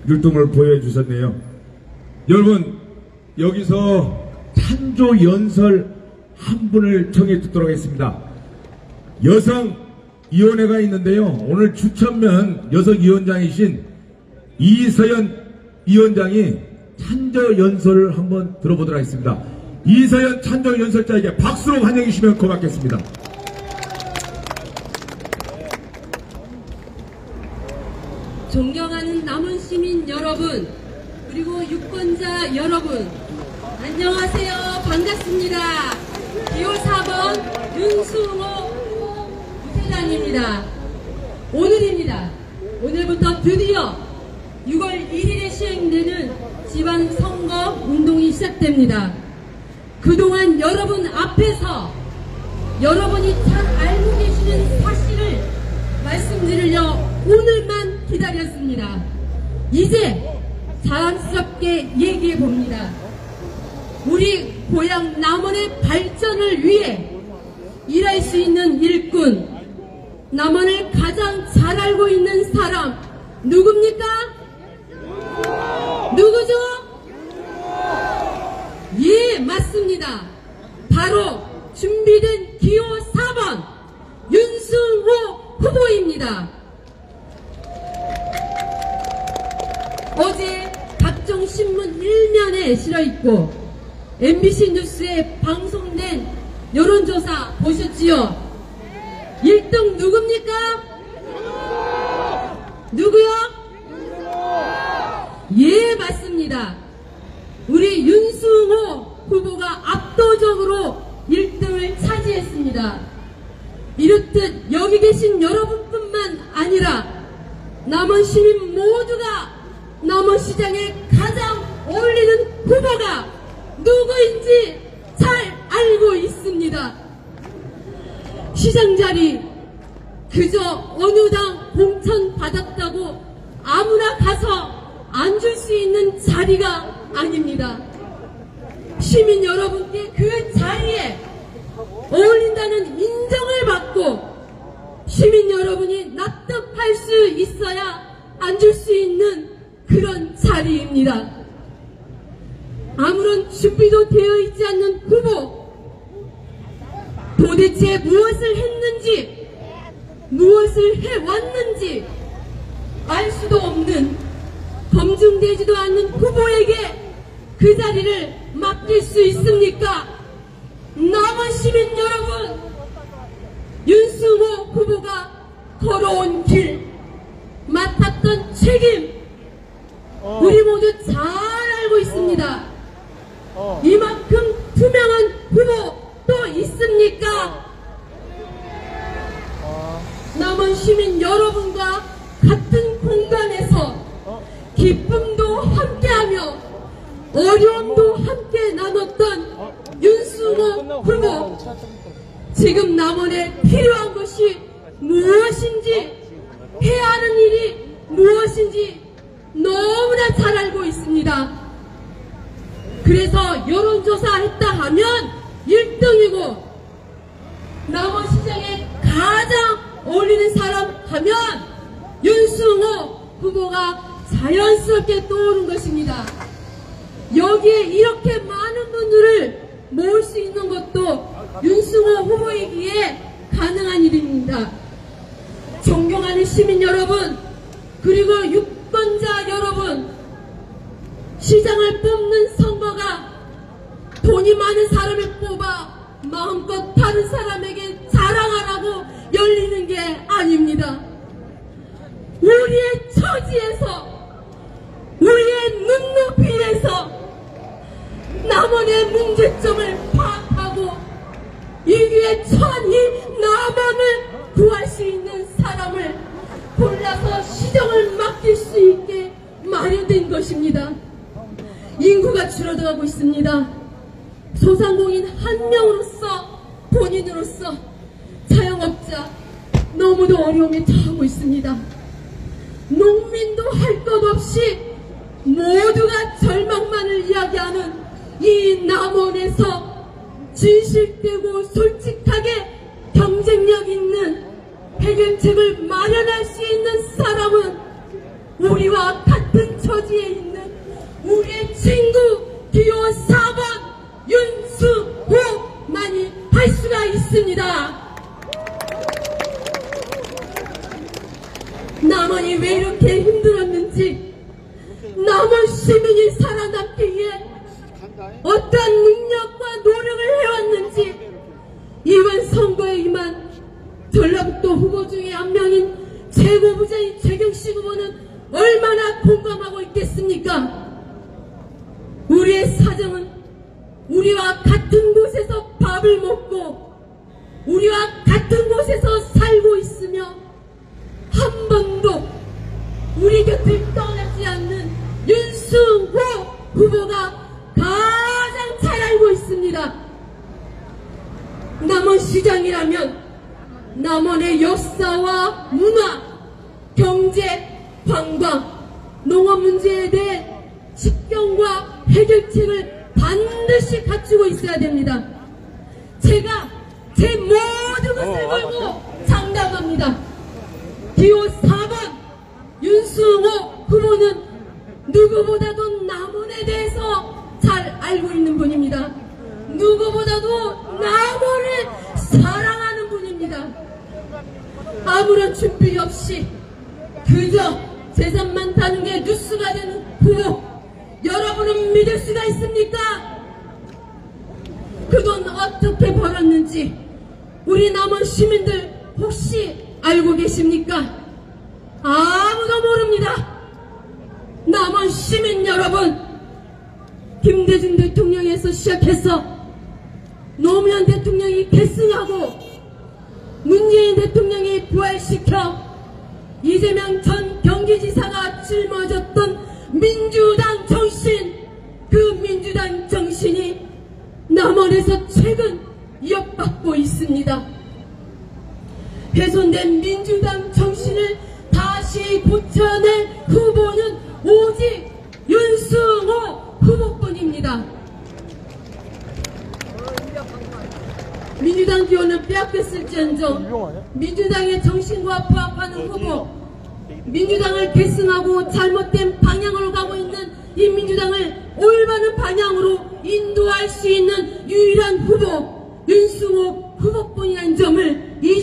율동을 보여주셨네요. 여러분, 여기서 찬조 연설 한 분을 청해 듣도록 하겠습니다. 여성 위원회가 있는데요. 오늘 추천면 여성 위원장이신 이서연 위원장이 찬조 연설을 한번 들어보도록 하겠습니다. 이서연 찬조 연설자에게 박수로 환영해 주시면 고맙겠습니다. 남은 시민 여러분, 그리고 유권자 여러분, 안녕하세요. 반갑습니다. 기호 4번 윤수호 부회장입니다. 오늘입니다. 오늘부터 드디어 6월 1일에 시행되는 지방선거 운동이 시작됩니다. 그동안 여러분 앞에서 여러분이 잘 알고 계시는 사실을 말씀드리려 오늘만 기다렸습니다. 이제 자랑스럽게 얘기해 봅니다. 우리 고향 남원의 발전을 위해 일할 수 있는 일꾼, 남원을 가장 잘 알고 있는 사람 누굽니까? 누구죠? 예, 맞습니다. 바로 준비된 기호 4번 윤승호 후보입니다. 어제 각종 신문 일면에 실어 있고 MBC 뉴스에 방송된 여론조사 보셨지요? 1등 누굽니까? 누구요? 예, 맞습니다. 우리 윤승호 후보가 압도적으로 1등을 차지했습니다. 이렇듯 여기 계신 여러분뿐만 아니라 남원 시민 모두가 남원 시장에 가장 어울리는 후보가 누구인지 잘 알고 있습니다. 시장 자리 그저 어느 당 공천 받았다고 아무나 가서 앉을 수 있는 자리가 아닙니다. 시민 여러분께 그 자리에 어울린다는 인정을 받고 시민 여러분이 납득할 수 있어야 앉을 수 있는 그런 자리입니다. 아무런 준비도 되어 있지 않는 후보 도대체 무엇을 했는지 무엇을 해왔는지 알 수도 없는 검증되지도 않는 후보에게 그 자리를 맡길 수 있습니까? 남은 시민 여러분 윤승호 후보가 걸어온 길 맡았던 책임 우리 모두 잘 알고 있습니다. 이만큼 투명한 후보 또 있습니까? 남은 시민 여러분과 같은 공간에서 기쁨도 함께하며 어려움도 함께 나눴던 윤승호 후보. 지금 남원에 필요한 것이 무엇인지 해야 하는 일이 무엇인지 너무나 잘 알고 있습니다. 그래서 여론조사 했다 하면 1등이고 남원시장에 가장 어울리는 사람 하면 윤승호 후보가 자연스럽게 떠오른 것입니다. 여기에 이렇게 많은 분들을 모을 수 있는 것도 윤승호 후보이기에 가능한 일입니다. 존경하는 시민 여러분, 그리고 유권자 여러분, 시장을 뽑는 선거가 돈이 많은 사람을 뽑아 마음껏 다른 사람에게 자랑하라고 열리는 게 아닙니다. 우리의 처지에서, 우리의 눈높이에서 남원의 문제점을 파악하고 이 기회 천이 남원을 구할 수 있는 사람을 골라서 시정을 맡길 수 있게 마련된 것입니다. 인구가 줄어들어가고 있습니다. 소상공인 한 명으로서 본인으로서 자영업자 너무도 어려움에 처하고 있습니다. 농민도 할 것 없이 모두가 절망만을 이야기하는 이 남원에서 진실되고 솔직하게 경쟁력 있는 해결책을 마련할 수 있는 사람은 우리와 같은 처지에 있는 우리의 친구 기호 4번 윤수호만이 할 수가 있습니다. 남원이 왜 이렇게 힘들었는지 남원 시민이 살아남기 위해 어떤 능력과 노력을 해왔는지 이번 선거에 임한 전라북도 후보 중에 한 명인 최고부자인 최경식 후보는 얼마나 공감하고 있겠습니까? 우리의 사정은 우리와 같은 곳에서 밥을 먹고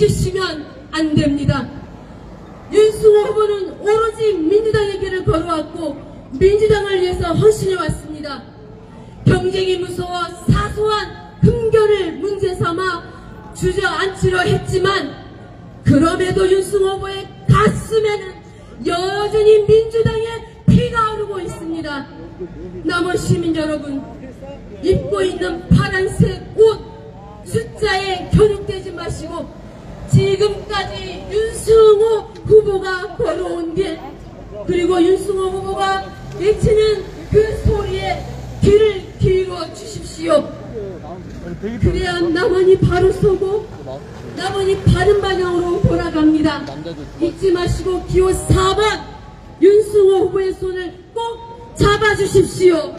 잊으시면 안 됩니다. 윤승호 후보는 오로지 민주당의 길을 걸어왔고 민주당을 위해서 헌신해 왔습니다. 경쟁이 무서워 사소한 흠결을 문제 삼아 주저앉히려 했지만 그럼에도 윤승호 후보의 가슴에는 여전히 민주당의 피가 흐르고 있습니다. 남원 시민 여러분 입고 있는 파란색 옷 숫자에 현혹되지 마시고 지금까지 윤승호 후보가 걸어온 길 그리고 윤승호 후보가 외치는 그 소리에 귀를 기울여 주십시오. 그래야 남원이 바로 서고 남원이 바른 방향으로 돌아갑니다. 잊지 마시고 기호 4번 윤승호 후보의 손을 꼭 잡아주십시오.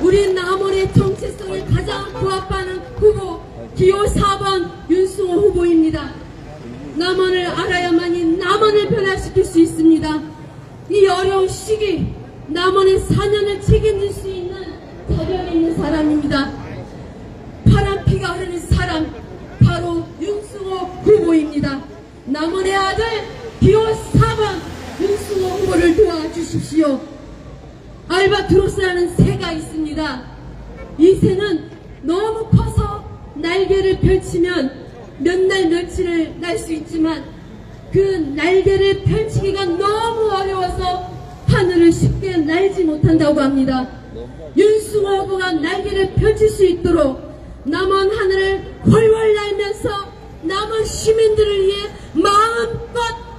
우리 남원의 정체성에 가장 부합하는 후보 기호 4번 윤승호 후보입니다. 남원을 알아야만이 남원을 변화시킬 수 있습니다. 이 어려운 시기 남원의 사년을 책임질 수 있는 자격이 있는 사람입니다. 파란 피가 흐르는 사람 바로 윤승호 후보입니다. 남원의 아들 기호 4번 윤승호 후보를 도와주십시오. 알바트로스라는 새가 있습니다. 이 새는 너무 커서 날개를 펼치면 몇 날 며칠을 날 수 있지만 그 날개를 펼치기가 너무 어려워서 하늘을 쉽게 날지 못한다고 합니다. 윤승호 후보가 날개를 펼칠 수 있도록 남원 하늘을 훨훨 날면서 남원 시민들을 위해 마음껏